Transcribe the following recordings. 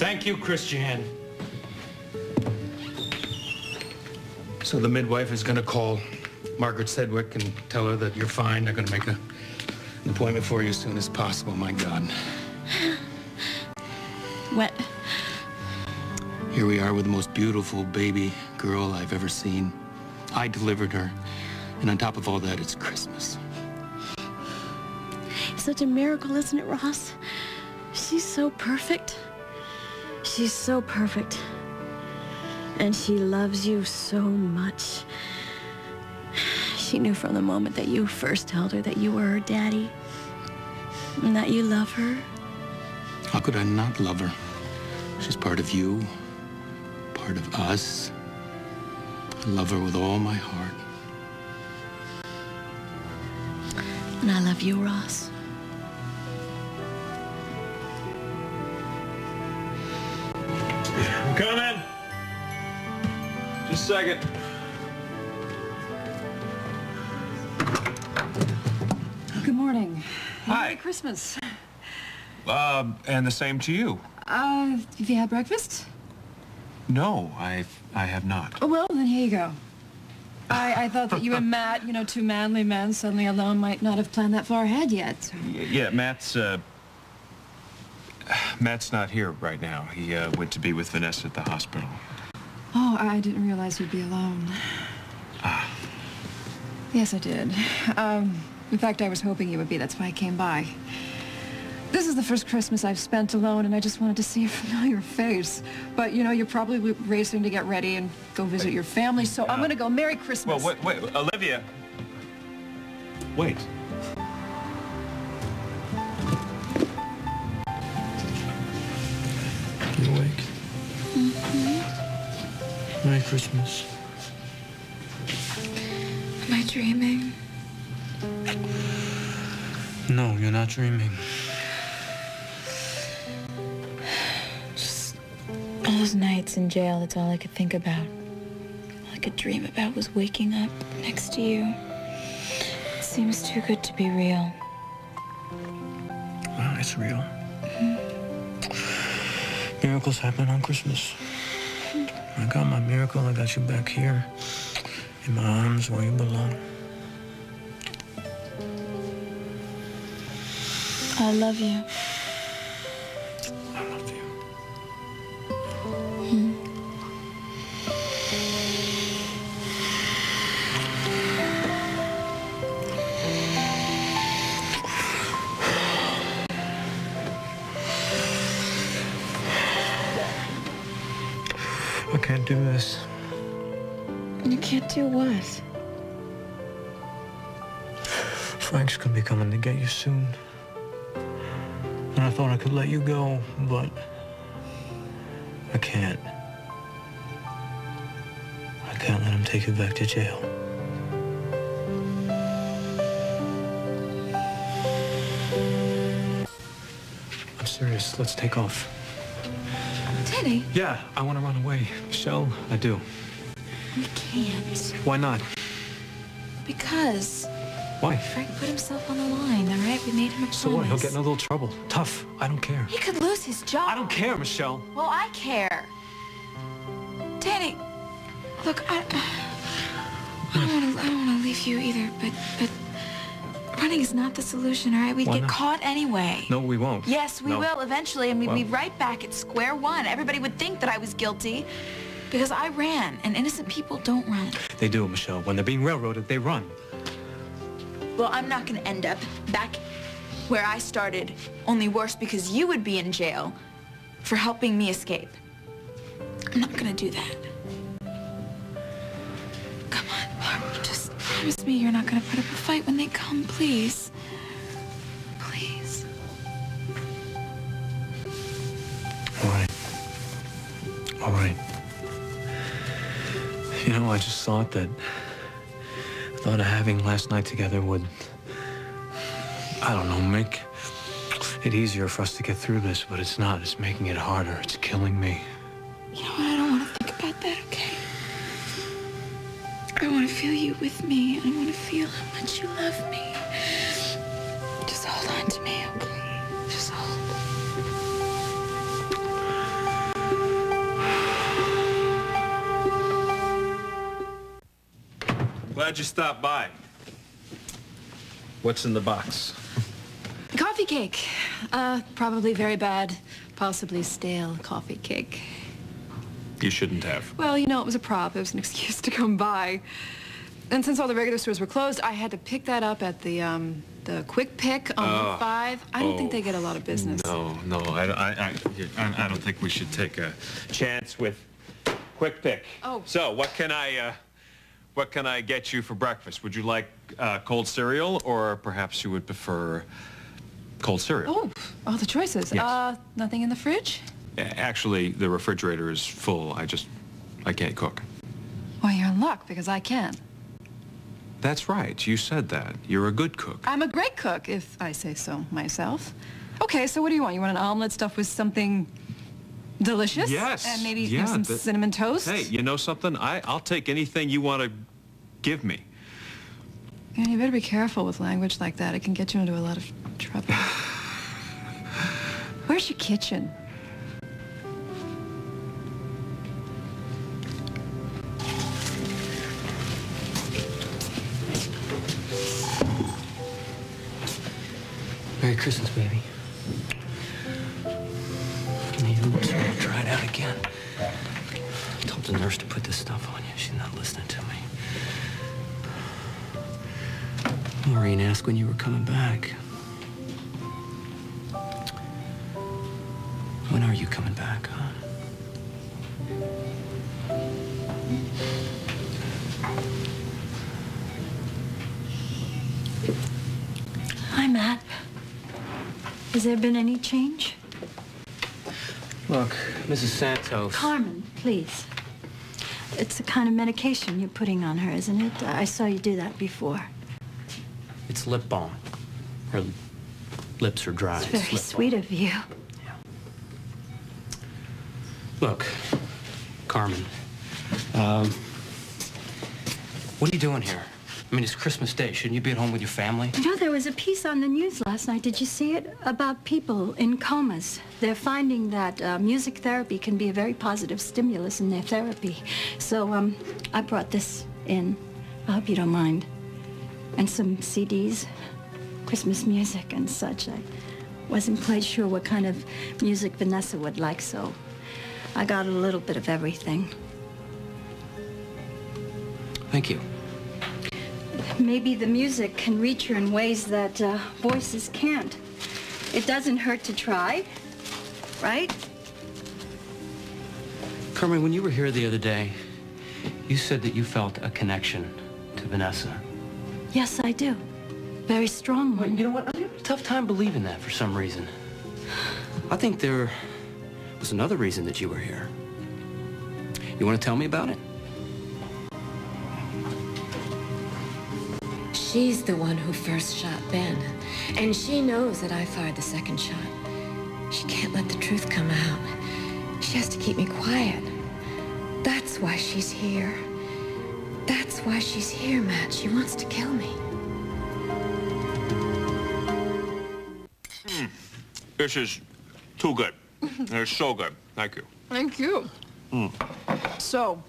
Thank you, Christiane. So the midwife is gonna call Margaret Sedgwick and tell her that you're fine. They're gonna make a, an appointment for you as soon as possible. My God. What? Here we are with the most beautiful baby girl I've ever seen. I delivered her. And on top of all that, it's Christmas. It's such a miracle, isn't it, Ross? She's so perfect. She's so perfect. And she loves you so much. She knew from the moment that you first told her that you were her daddy. And that you love her. How could I not love her? She's part of you, part of us. I love her with all my heart. And I love you, Ross. Second. Good morning. Hi. Merry Christmas. Um, and the same to you. Uh, have you had breakfast? No, I I have not. Oh, well, then here you go. I, I thought that you and Matt, you know, two manly men suddenly alone might not have planned that far ahead yet. So. Yeah, Matt's uh, Matt's not here right now. He uh, went to be with Vanessa at the hospital. Oh, I didn't realize you'd be alone. Ah. Yes, I did. Um, in fact, I was hoping you would be. That's why I came by. This is the first Christmas I've spent alone, and I just wanted to see a familiar face. But, you know, you're probably racing to get ready and go visit your family, so I'm going to go. Merry Christmas. Well, wait, wait, Olivia. Wait. Christmas. Am I dreaming? No, you're not dreaming. Just all those nights in jail, that's all I could think about. All I could dream about was waking up next to you. It seems too good to be real. Well, it's real. Mm-hmm. Miracles happen on Christmas. I got my miracle. I got you back here in my arms where you belong. I love you. Do this. You can't do what? Frank's gonna be coming to get you soon. And I thought I could let you go, but I can't. I can't let him take you back to jail. I'm serious. Let's take off. Yeah, I want to run away. Michelle, I do. we can't. Why not? Because Why? Frank put himself on the line, all right? We made him a promise. So what? He'll get in a little trouble. Tough. I don't care. He could lose his job. I don't care, Michelle. Well, I care. Danny, look, I, I don't want to. I don't want to leave you either, but but running is not the solution. All right, we'd Why get not? caught anyway. No, we won't. Yes, we No. will eventually, and we'd be right back at square one. Everybody would think that I was guilty because I ran, and innocent people don't run. They do, Michelle. When they're being railroaded, they run. Well, I'm not going to end up back where I started, only worse because you would be in jail for helping me escape. I'm not going to do that. Promise me you're not going to put up a fight when they come, please. Please. All right. All right. You know, I just thought that the thought of having last night together would, I don't know, make it easier for us to get through this, but it's not. It's making it harder. It's killing me. You know what? I don't want to think about that, okay? I want to feel you with me. I want to feel how much you love me. Just hold on to me, okay? Just hold. Glad you stopped by. What's in the box? Coffee cake. Uh, probably very bad, possibly stale coffee cake. You shouldn't have. Well, you know, it was a prop. It was an excuse to come by. And since all the regular stores were closed, I had to pick that up at the, um, the Quick Pick on Oh. Route 5. I don't think Oh. they get a lot of business. No, no, I, I, I, I don't think we should take a chance with Quick Pick. Oh. So, what can I, uh, what can I get you for breakfast? Would you like uh, cold cereal, or perhaps you would prefer cold cereal? Oh, all the choices. Yes. Uh, nothing in the fridge? Actually, the refrigerator is full. I just, I can't cook. Well, you're in luck because I can. That's right. You said that. You're a good cook. I'm a great cook, if I say so myself. Okay, so what do you want? You want an omelet stuffed with something delicious? Yes. And maybe yeah, some that- cinnamon toast? Hey, you know something? I, I'll take anything you want to give me. Yeah, you better be careful with language like that. It can get you into a lot of trouble. Where's your kitchen? Merry Christmas, baby. Your lips out again. I told the nurse to put this stuff on you. She's not listening to me. Maureen asked when you were coming back. When are you coming back, huh? Hi, Matt. Has there been any change? Look, Mrs. Santos. Carmen, please. It's the kind of medication you're putting on her, isn't it? I saw you do that before. It's lip balm. Her lips are dry. It's very balm. sweet of you. Look, Carmen, um, what are you doing here? I mean, it's Christmas Day. Shouldn't you be at home with your family? You know, there was a piece on the news last night. Did you see it? About people in comas. They're finding that uh, music therapy can be a very positive stimulus in their therapy. So, um, I brought this in. I hope you don't mind. And some CDs, Christmas music and such. I wasn't quite sure what kind of music Vanessa would like, so I got a little bit of everything. Thank you. Maybe the music can reach her in ways that uh, voices can't. It doesn't hurt to try, right? Carmen, when you were here the other day, you said that you felt a connection to Vanessa. Yes, I do. Very strong Well, one. you know what? I have a tough time believing that for some reason. I think there was another reason that you were here. You want to tell me about it? She's the one who first shot Ben, and she knows that I fired the second shot. She can't let the truth come out. She has to keep me quiet. That's why she's here. That's why she's here, Matt. She wants to kill me. Hmm. This is too good. It's so good. Thank you. Thank you. Hmm. So,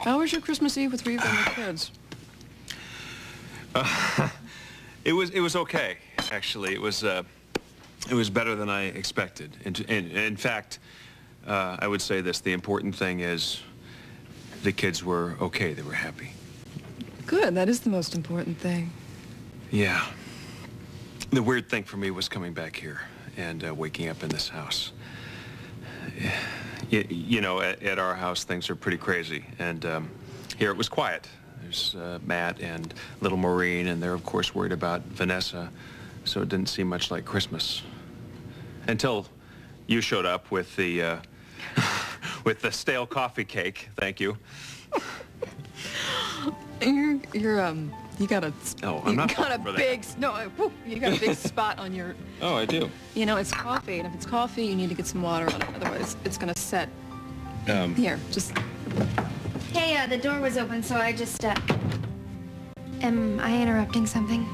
how was your Christmas Eve with Reva and the kids? It was it was okay, actually. It was uh, it was better than I expected. In, in, in fact, uh, I would say this: the important thing is the kids were okay. They were happy. Good, that is the most important thing. Yeah. The weird thing for me was coming back here and uh, waking up in this house. You, you know, at, at our house, things are pretty crazy. And um, here it was quiet. There's uh, Matt and little Maureen, and they're, of course, worried about Vanessa. So it didn't seem much like Christmas. Until you showed up with the, uh, with the stale coffee cake. Thank you. You're, you're, um, you got a, Oh, I'm not got a falling for that. big, no, whoop, you got a big spot on your, Oh, I do. you know, it's coffee, and if it's coffee, you need to get some water on it, otherwise it's gonna set. Um, Here, just, Hey, uh, the door was open, so I just, uh... Am I interrupting something?